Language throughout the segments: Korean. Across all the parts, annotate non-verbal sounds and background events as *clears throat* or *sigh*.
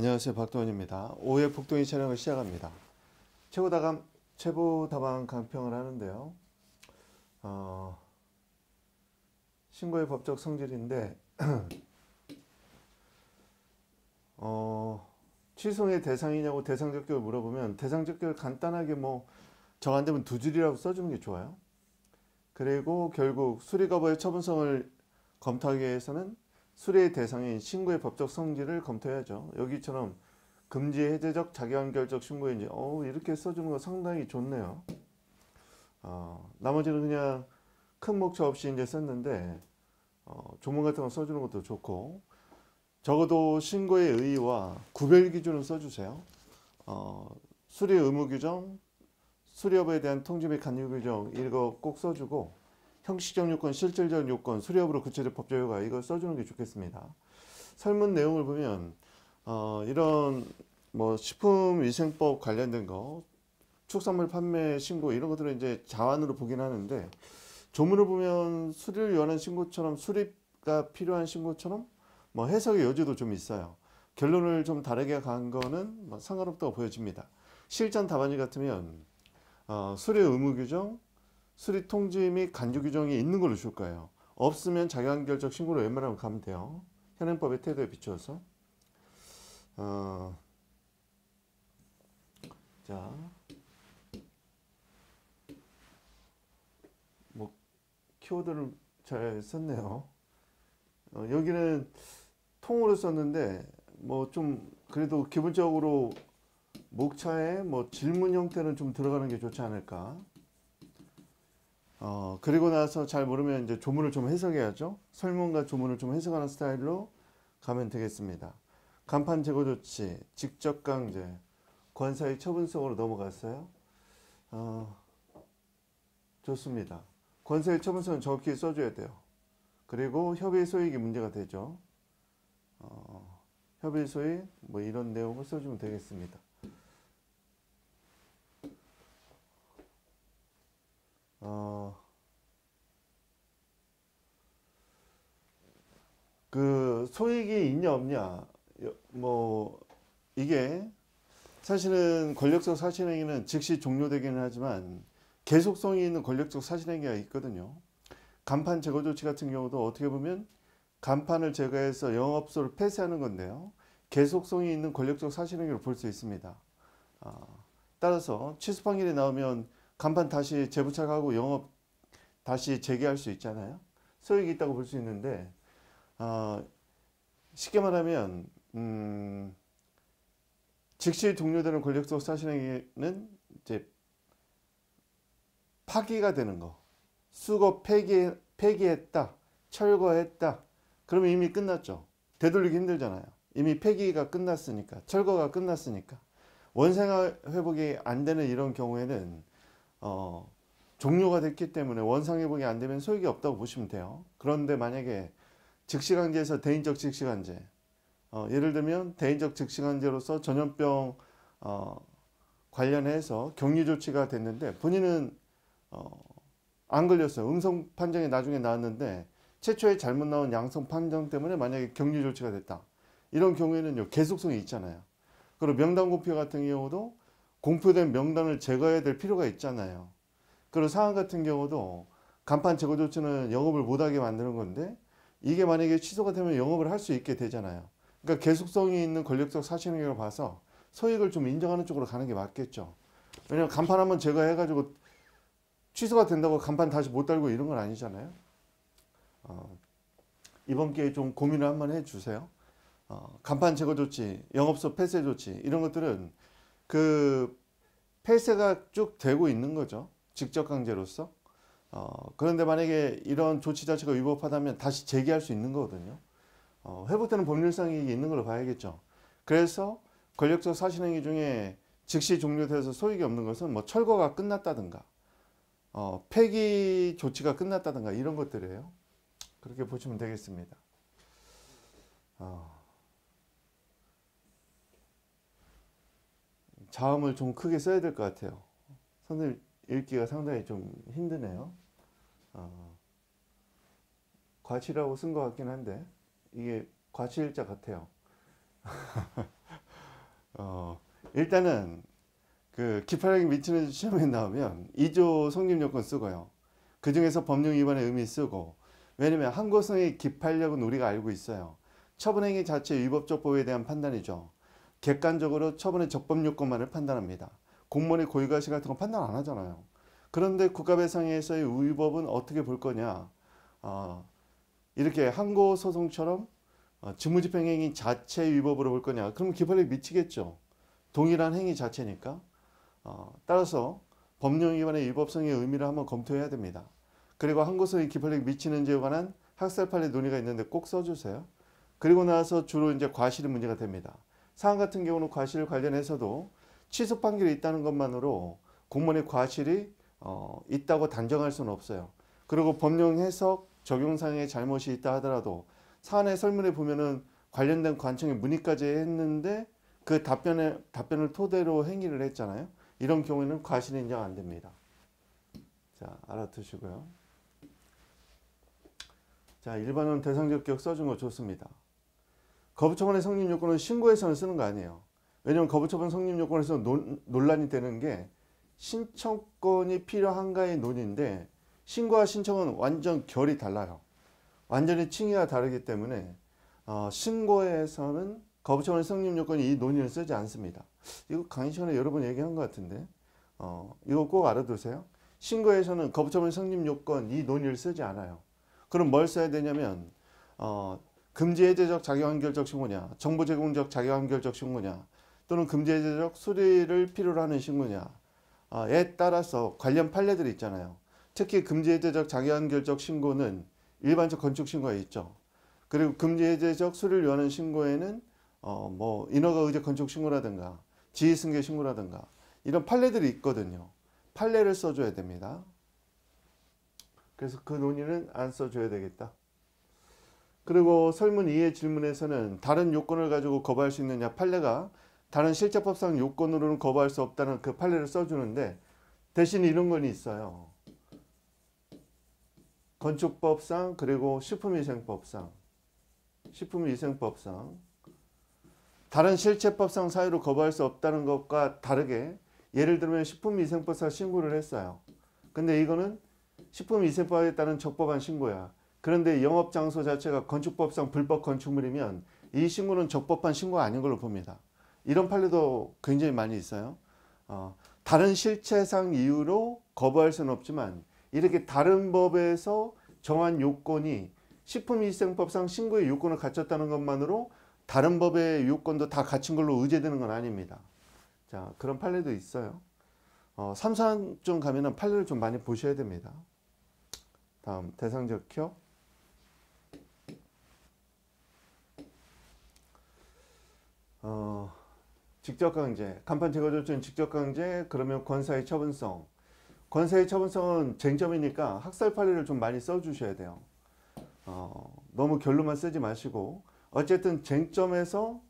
안녕하세요 박도원입니다. 5회 북동이 촬영을 시작합니다. 최고다감 최고다방 강평을 하는데요. 어, 신고의 법적 성질인데 *clears throat* 어, 취소의 대상이냐고 대상 적격을 물어보면 대상 적격을 간단하게 뭐정안 되면 두 줄이라고 써주는 게 좋아요. 그리고 결국 수리거부의 처분성을 검토하기 위해서는 수리의 대상인 신고의 법적 성질을 검토해야죠. 여기처럼 금지 해제적 자기완결적 신고인지 어 이렇게 써주는 거 상당히 좋네요. 어, 나머지는 그냥 큰 목차 없이 이제 썼는데 어, 조문 같은 거 써주는 것도 좋고 적어도 신고의 의의와 구별 기준을 써주세요. 어, 수리 의무 규정, 수리 여부에 대한 통지 및 간유 규정 이거 꼭 써주고 형식적 요건, 실질적 요건, 여부로 구체적 법적 효과 이거 써주는 게 좋겠습니다. 설문 내용을 보면 어, 이런 뭐 식품위생법 관련된 거, 축산물 판매 신고 이런 것들은 이제 자완으로 보긴 하는데 조문을 보면 수리를 위한 신고처럼 수리가 필요한 신고처럼 뭐 해석의 여지도 좀 있어요. 결론을 좀 다르게 간 거는 뭐 상관없다고 보여집니다. 실전 답안지 같으면 어, 수리 의무 규정, 수리 통지 및 간주 규정이 있는 걸로 줄 거예요. 없으면 자기완결적 신고로 웬만하면 가면 돼요. 현행법의 태도에 비추어서. 어, 자, 뭐 키워드를 잘 썼네요. 어, 여기는 통으로 썼는데 뭐 좀 그래도 기본적으로 목차에 뭐 질문 형태는 좀 들어가는 게 좋지 않을까. 어, 그리고 나서 잘 모르면 이제 조문을 좀 해석해야죠. 설문과 조문을 좀 해석하는 스타일로 가면 되겠습니다. 간판 제거 조치, 직접 강제, 권사의 처분성으로 넘어갔어요. 어, 좋습니다. 권사의 처분성은 정확히 써줘야 돼요. 그리고 협의 소익이 문제가 되죠. 어, 협의 소익 뭐 이런 내용을 써주면 되겠습니다. 어, 그 소익이 있냐 없냐 뭐 이게 사실은 권력적 사실행위는 즉시 종료되기는 하지만 계속성이 있는 권력적 사실행위가 있거든요. 간판 제거 조치 같은 경우도 어떻게 보면 간판을 제거해서 영업소를 폐쇄하는 건데요. 계속성이 있는 권력적 사실행위로 볼 수 있습니다. 어, 따라서 취소 판결이 나오면 간판 다시 재부착하고 영업 다시 재개할 수 있잖아요. 소익이 있다고 볼 수 있는데 어, 쉽게 말하면 음, 즉시 종료되는 권력적 사실행위는 이제 파기가 되는 거. 수거 폐기 폐기했다, 철거했다. 그러면 이미 끝났죠. 되돌리기 힘들잖아요. 이미 폐기가 끝났으니까, 철거가 끝났으니까. 원생 회복이 안 되는 이런 경우에는 어, 종료가 됐기 때문에 원상 회복이 안 되면 소용이 없다고 보시면 돼요. 그런데 만약에 즉시강제에서 대인적 즉시강제 어, 예를 들면 대인적 즉시강제로서 전염병 어, 관련해서 격리 조치가 됐는데 본인은 어, 안 걸렸어요. 음성 판정이 나중에 나왔는데 최초에 잘못 나온 양성 판정 때문에 만약에 격리 조치가 됐다. 이런 경우에는요 계속성이 있잖아요. 그리고 명단 공표 같은 경우도 공표된 명단을 제거해야 될 필요가 있잖아요. 그리고 상황 같은 경우도 간판 제거 조치는 영업을 못하게 만드는 건데 이게 만약에 취소가 되면 영업을 할 수 있게 되잖아요. 그러니까 계속성이 있는 권력적 사실행위를 봐서 소익을 좀 인정하는 쪽으로 가는 게 맞겠죠. 왜냐면 간판 한번 제거해가지고 취소가 된다고 간판 다시 못 달고 이런 건 아니잖아요. 어, 이번 기회에 좀 고민을 한번 해주세요. 어, 간판 제거 조치, 영업소 폐쇄 조치 이런 것들은 그 폐쇄가 쭉 되고 있는 거죠. 직접 강제로서. 어, 그런데 만약에 이런 조치 자체가 위법하다면 다시 재개할 수 있는 거거든요. 어, 회복되는 법률상 이 있는 걸로 봐야겠죠. 그래서 권력적 사실행위 중에 즉시 종료돼서 소익이 없는 것은 뭐 철거가 끝났다든가 어, 폐기 조치가 끝났다든가 이런 것들이에요. 그렇게 보시면 되겠습니다. 어, 자음을 좀 크게 써야 될 것 같아요. 선생님 읽기가 상당히 좀 힘드네요. 어, 과치라고 쓴 것 같긴 한데 이게 과치일자 같아요. *laughs* 일단은 그 기판력이 미치는 시험에 나오면 2조 성립 요건 쓰고요. 그 중에서 법령 위반의 의미 쓰고 왜냐면 항고성의 기판력은 우리가 알고 있어요. 처분행위 자체 위법적 보호에 대한 판단이죠. 객관적으로 처분의 적법 요건만을 판단합니다. 공무원의 고의가시 같은 거 판단 안 하잖아요. 그런데 국가배상에서의 위법은 어떻게 볼 거냐? 어, 이렇게 항고소송처럼 어, 직무집행행위 자체 위법으로 볼 거냐? 그럼 기판력 미치겠죠. 동일한 행위 자체니까. 어, 따라서 법령 위반의 위법성의 의미를 한번 검토해야 됩니다. 그리고 항고소의 기판력 미치는지에 관한 학살 판례 논의가 있는데 꼭 써주세요. 그리고 나서 주로 이제 과실이 문제가 됩니다. 사안 같은 경우는 과실 관련해서도 취소 판결이 있다는 것만으로 공무원의 과실이 어, 있다고 단정할 수는 없어요. 그리고 법령 해석 적용상의 잘못이 있다 하더라도 사안의 설문에 보면은 관련된 관청에 문의까지 했는데 그 답변에 답변을 토대로 행위를 했잖아요. 이런 경우에는 과실 인정 안 됩니다. 자, 알아두시고요. 자, 일반은 대상적 기억 써준 거 좋습니다. 거부처분의 성립 요건은 신고에서는 쓰는 거 아니에요. 왜냐면 거부처분 성립 요건에서 논, 논란이 되는 게 신청권이 필요한가의 논의인데 신고와 신청은 완전 결이 달라요. 완전히 층위가 다르기 때문에 어, 신고에서는 거부처분 성립 요건이 이 논의를 쓰지 않습니다. 이거 강의 시간에 여러 번 얘기한 것 같은데 어, 이거 꼭 알아두세요. 신고에서는 거부처분 성립 요건 이 논의를 쓰지 않아요. 그럼 뭘 써야 되냐면 어, 금지 해제적 자격한결적 신고냐, 정보 제공적 자격한결적 신고냐, 또는 금지 해제적 수리를 필요로 하는 신고냐에 따라서 관련 판례들이 있잖아요. 특히 금지 해제적 자격한결적 신고는 일반적 건축 신고가 있죠. 그리고 금지 해제적 수리를 요하는 신고에는 어, 뭐 인허가 의제 건축 신고라든가 지휘 승계 신고라든가 이런 판례들이 있거든요. 판례를 써줘야 됩니다. 그래서 그 논의는 안 써줘야 되겠다. 그리고 설문 2의 질문에서는 다른 요건을 가지고 거부할 수 있느냐 판례가 다른 실제법상 요건으로는 거부할 수 없다는 그 판례를 써주는데 대신 이런 건 있어요. 건축법상 그리고 식품위생법상 식품위생법상 다른 실체법상 사유로 거부할 수 없다는 것과 다르게 예를 들면 식품위생법상 신고를 했어요. 근데 이거는 식품위생법에 따른 적법한 신고야. 그런데 영업 장소 자체가 건축법상 불법 건축물이면 이 신고는 적법한 신고가 아닌 걸로 봅니다. 이런 판례도 굉장히 많이 있어요. 어, 다른 실체상 이유로 거부할 수는 없지만 이렇게 다른 법에서 정한 요건이 식품위생법상 신고의 요건을 갖췄다는 것만으로 다른 법의 요건도 다 갖춘 걸로 의제되는 건 아닙니다. 자 그런 판례도 있어요. 어, 삼사점 가면은 판례를 좀 많이 보셔야 됩니다. 다음 대상적 혀 어, 직접 강제, 간판 제거 조치는 직접 강제, 그러면 권사의 처분성. 권사의 처분성은 쟁점이니까 학살 판례를 좀 많이 써주셔야 돼요. 어, 너무 결론만 쓰지 마시고 어쨌든 쟁점에서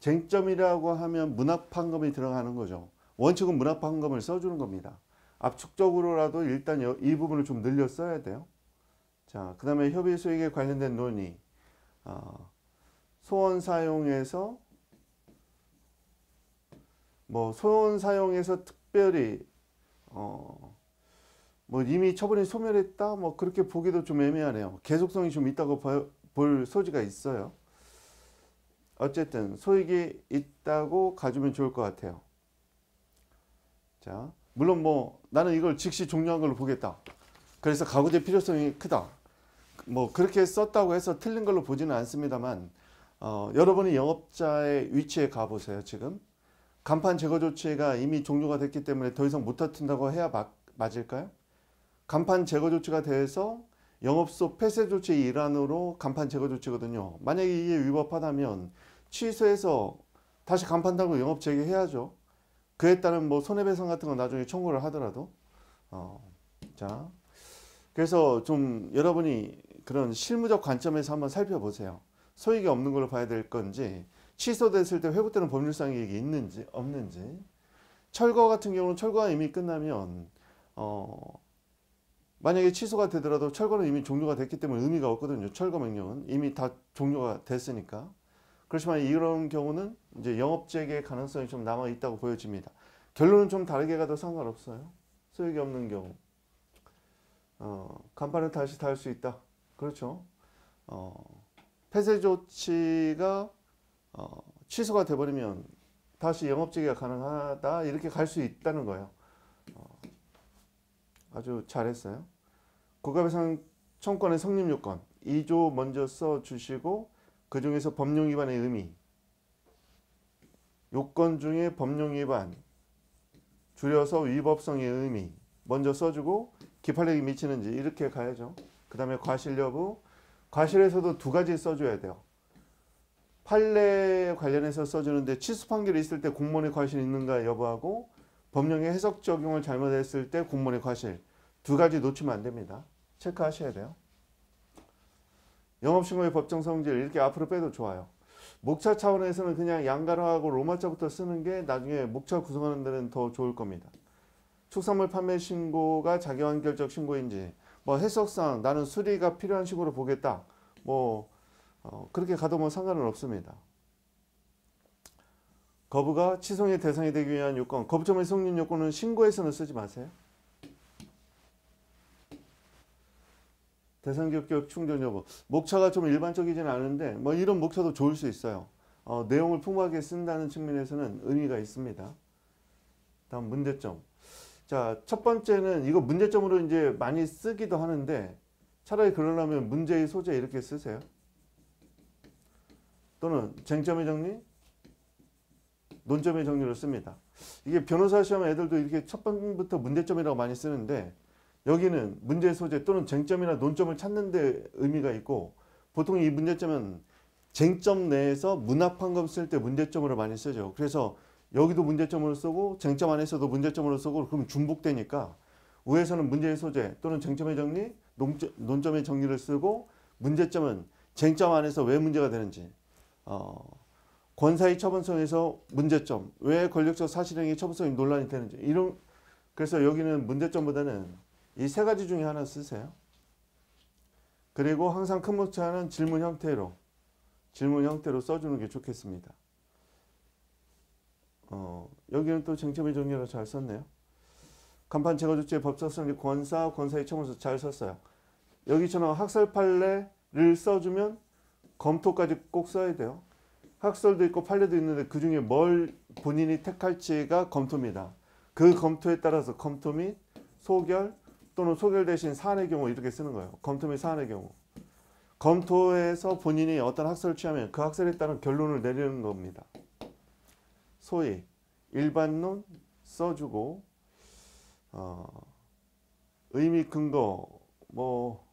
쟁점이라고 하면 문학판검이 들어가는 거죠. 원칙은 문학판검을 써주는 겁니다. 압축적으로라도 일단 이 부분을 좀 늘려 써야 돼요. 자, 그 다음에 협의 수익에 관련된 논의. 어, 소원 사용에서 뭐 소원 사용에서 특별히 어, 뭐 이미 처분이 소멸했다 뭐 그렇게 보기도 좀 애매하네요. 계속성이 좀 있다고 볼 소지가 있어요. 어쨌든 소익이 있다고 가지면 좋을 것 같아요. 자, 물론 뭐 나는 이걸 즉시 종료한 걸로 보겠다. 그래서 가구제 필요성이 크다. 뭐 그렇게 썼다고 해서 틀린 걸로 보지는 않습니다만 어, 여러분이 영업자의 위치에 가보세요. 지금 간판 제거 조치가 이미 종료가 됐기 때문에 더 이상 못 다툰다고 해야 마, 맞을까요? 간판 제거 조치가 돼서 영업소 폐쇄 조치의 일환으로 간판 제거 조치거든요. 만약에 이게 위법하다면 취소해서 다시 간판 달고 영업 재개해야죠. 그에 따른 뭐 손해배상 같은 거 나중에 청구를 하더라도 어, 자 그래서 좀 여러분이 그런 실무적 관점에서 한번 살펴보세요. 소익이 없는 걸로 봐야 될 건지 취소됐을 때 회부되는 법률상 이익이 있는지 없는지 철거 같은 경우는 철거가 이미 끝나면 어 만약에 취소가 되더라도 철거는 이미 종료가 됐기 때문에 의미가 없거든요. 철거 명령은 이미 다 종료가 됐으니까 그렇지만 이런 경우는 이제 영업재개 가능성이 좀 남아 있다고 보여집니다. 결론은 좀 다르게 가도 상관없어요. 소액이 없는 경우. 어, 간판을 다시 달 수 있다. 그렇죠. 어, 폐쇄 조치가 어, 취소가 돼버리면 다시 영업재개가 가능하다 이렇게 갈 수 있다는 거예요. 어, 아주 잘했어요. 국가배상 청권의 성립 요건 2조 먼저 써 주시고 그 중에서 법령 위반의 의미 요건 중에 법령 위반 줄여서 위법성의 의미 먼저 써주고 기판력이 미치는지 이렇게 가야죠. 그 다음에 과실 여부 과실에서도 두 가지 써줘야 돼요. 판례 관련해서 써주는데 취소 판결이 있을 때 공무원의 과실이 있는가 여부하고 법령의 해석 적용을 잘못했을 때 공무원의 과실 두 가지 놓치면 안 됩니다. 체크하셔야 돼요. 영업신고의 법정 성질 이렇게 앞으로 빼도 좋아요. 목차 차원에서는 그냥 양가로하고 로마자부터 쓰는 게 나중에 목차 구성하는 데는 더 좋을 겁니다. 축산물 판매 신고가 자기완결적 신고인지 뭐 해석상 나는 수리가 필요한 식으로 보겠다. 뭐 어, 그렇게 가도 뭐 상관은 없습니다. 거부가 취소의 대상이 되기 위한 요건, 거부점의 성립 요건은 신고에서는 쓰지 마세요. 대상 결격 충전 여부. 목차가 좀 일반적이진 않은데 뭐 이런 목차도 좋을 수 있어요. 어, 내용을 풍부하게 쓴다는 측면에서는 의미가 있습니다. 다음 문제점. 자, 첫 번째는 이거 문제점으로 이제 많이 쓰기도 하는데 차라리 그러려면 문제의 소재 이렇게 쓰세요. 또는 쟁점의 정리, 논점의 정리를 씁니다. 이게 변호사 시험 애들도 이렇게 첫 번부터 문제점이라고 많이 쓰는데 여기는 문제 소재 또는 쟁점이나 논점을 찾는 데 의미가 있고 보통 이 문제점은 쟁점 내에서 문합환검 쓸 때 문제점으로 많이 쓰죠. 그래서 여기도 문제점으로 쓰고 쟁점 안에서도 문제점으로 쓰고 그럼 중복되니까 위에서는 문제의 소재 또는 쟁점의 정리, 논점, 의 정리를 쓰고 문제점은 쟁점 안에서 왜 문제가 되는지 어, 권사의 처분성에서 문제점 왜 권력적 사실행위 처분성이 논란이 되는지 이런 그래서 여기는 문제점보다는 이 세 가지 중에 하나 쓰세요. 그리고 항상 큰 목차는 질문 형태로 질문 형태로 써주는 게 좋겠습니다. 어, 여기는 또 쟁점의 정리를 잘 썼네요. 간판 제거 조치의 법적 성립 권사 권사의 처분서 잘 썼어요. 여기처럼 학설 판례를 써주면 검토까지 꼭 써야 돼요. 학설도 있고 판례도 있는데 그 중에 뭘 본인이 택할지가 검토입니다. 그 검토에 따라서 검토 및 소결 또는 소결 대신 사안의 경우 이렇게 쓰는 거예요. 검토 및 사안의 경우. 검토에서 본인이 어떤 학설을 취하면 그 학설에 따른 결론을 내리는 겁니다. 소위 일반론 써주고 어, 의미 근거 뭐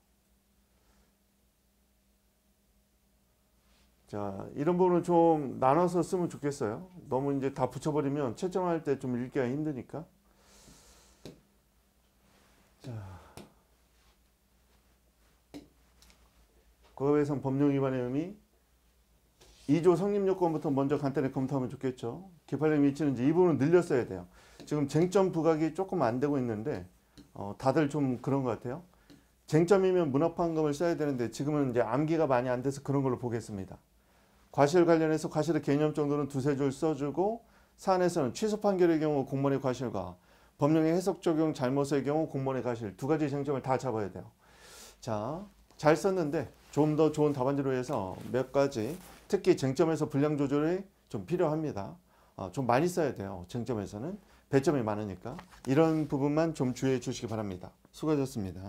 자, 이런 부분은 좀 나눠서 쓰면 좋겠어요. 너무 이제 다 붙여버리면 채점할 때 좀 읽기가 힘드니까. 자. 고해상 법령 위반의 의미 2조 성립 요건부터 먼저 간단히 검토하면 좋겠죠. 기판력이 미치는지 이 부분은 늘렸어야 돼요. 지금 쟁점 부각이 조금 안 되고 있는데 어, 다들 좀 그런 것 같아요. 쟁점이면 문화판금을 써야 되는데 지금은 이제 암기가 많이 안 돼서 그런 걸로 보겠습니다. 과실 관련해서 과실의 개념 정도는 두세 줄 써주고 사안에서는 취소 판결의 경우 공무원의 과실과 법령의 해석 적용 잘못의 경우 공무원의 과실 두 가지 쟁점을 다 잡아야 돼요. 자, 잘 썼는데 좀 더 좋은 답안지로 해서 몇 가지 특히 쟁점에서 분량 조절이 좀 필요합니다. 어, 좀 많이 써야 돼요. 쟁점에서는 배점이 많으니까 이런 부분만 좀 주의해 주시기 바랍니다. 수고하셨습니다.